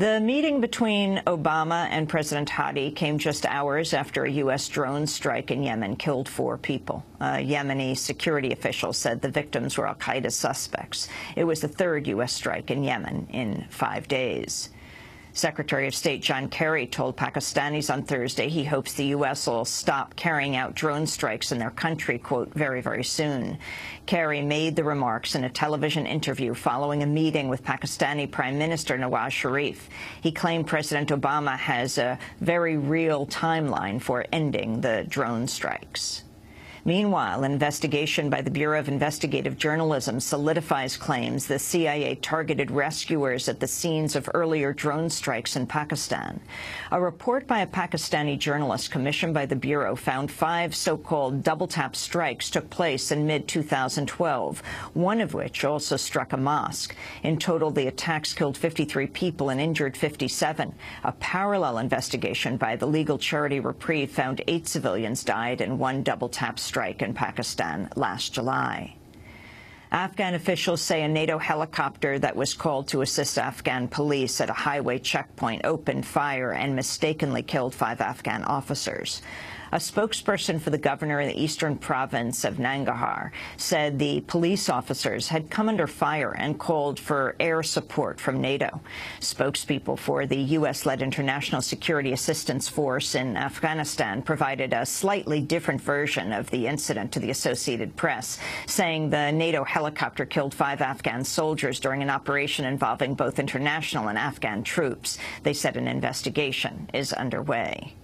The meeting between Obama and President Hadi came just hours after a U.S. drone strike in Yemen killed four people. Yemeni security official said the victims were al-Qaeda suspects. It was the third U.S. strike in Yemen in five days. Secretary of State John Kerry told Pakistanis on Thursday he hopes the U.S. will stop carrying out drone strikes in their country, quote, very, very soon. Kerry made the remarks in a television interview following a meeting with Pakistani Prime Minister Nawaz Sharif. He claimed President Obama has a very real timeline for ending the drone strikes. Meanwhile, an investigation by the Bureau of Investigative Journalism solidifies claims the CIA targeted rescuers at the scenes of earlier drone strikes in Pakistan. A report by a Pakistani journalist commissioned by the Bureau found five so-called double-tap strikes took place in mid-2012, one of which also struck a mosque. In total, the attacks killed 53 people and injured 57. A parallel investigation by the legal charity Reprieve found eight civilians died in one double-tap strike strike in Pakistan last July. Afghan officials say a NATO helicopter that was called to assist Afghan police at a highway checkpoint opened fire and mistakenly killed five Afghan officers. A spokesperson for the governor in the eastern province of Nangarhar said the police officers had come under fire and called for air support from NATO. Spokespeople for the U.S.-led International Security Assistance Force in Afghanistan provided a slightly different version of the incident to the Associated Press, saying the NATO helicopter killed five Afghan soldiers during an operation involving both international and Afghan troops. They said an investigation is underway.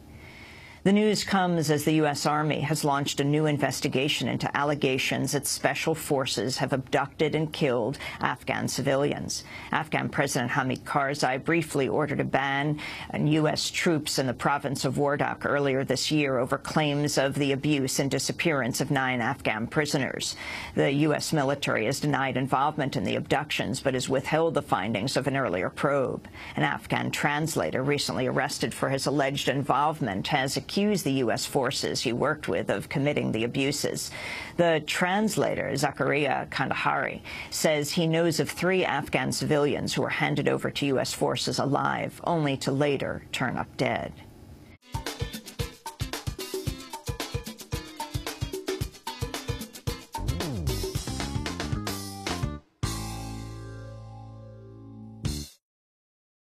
The news comes as the U.S. Army has launched a new investigation into allegations that special forces have abducted and killed Afghan civilians. Afghan President Hamid Karzai briefly ordered a ban on U.S. troops in the province of Wardak earlier this year over claims of the abuse and disappearance of nine Afghan prisoners. The U.S. military has denied involvement in the abductions but has withheld the findings of an earlier probe. An Afghan translator recently arrested for his alleged involvement has accused accused the U.S. forces he worked with of committing the abuses. The translator, Zakaria Kandahari, says he knows of three Afghan civilians who were handed over to U.S. forces alive, only to later turn up dead.